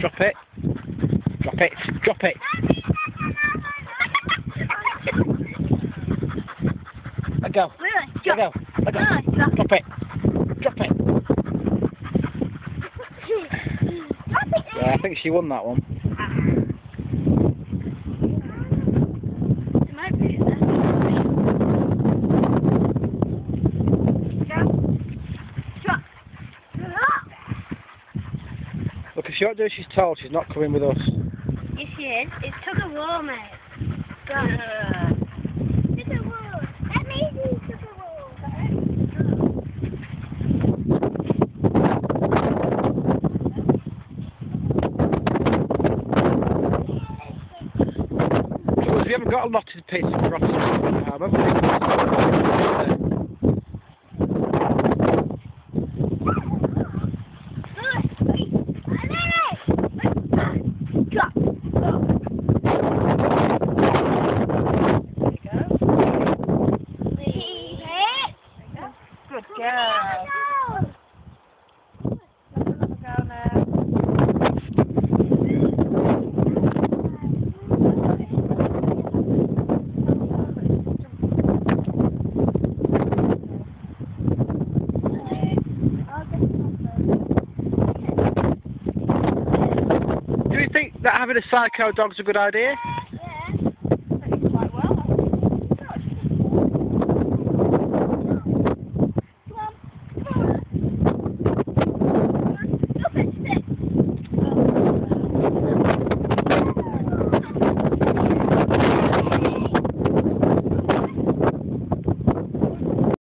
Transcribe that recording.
Drop it. Drop it. Drop it. Let go. Really? Let go. Let go. Really? Drop. Drop. Drop it. Drop it. Yeah, I think she won that one. It might be there. Go. Drop. Drop. Look, if she don't do as she's told, she's not coming with us. Yes, she is. It's tug of war, mate. Go. Tug of war. That means it's tug of war. Because we haven't got a lot knotted piece of cross now, have we? Good girl. Do you think that having a psycho dog's is a good idea?